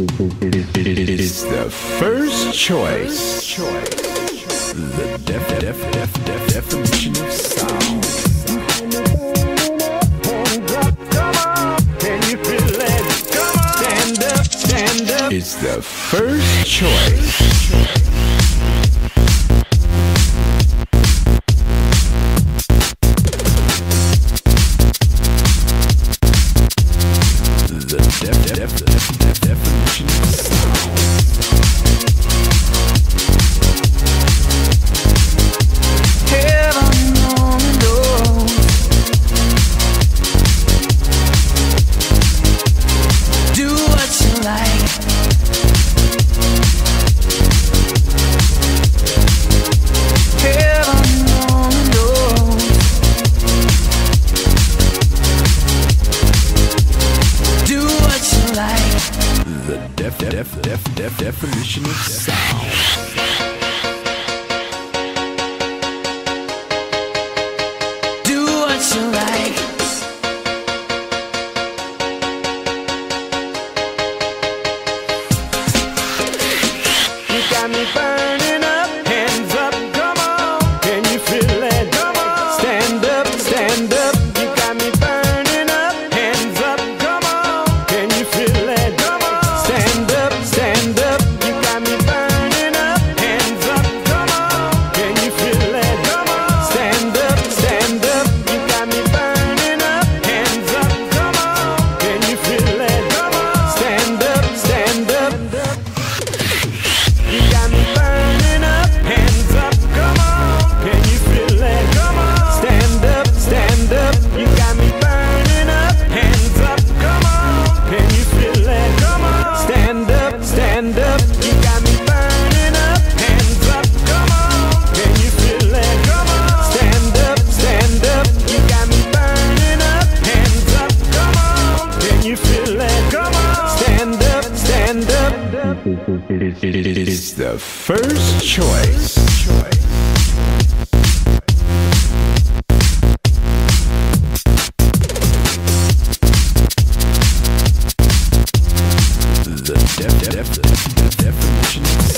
It's the first choice. The def, def, def, def, definition of sound. It's the first choice. the def, def, def emotions. def, def, def, def, definition of sound. is, the first choice. The def- def- definition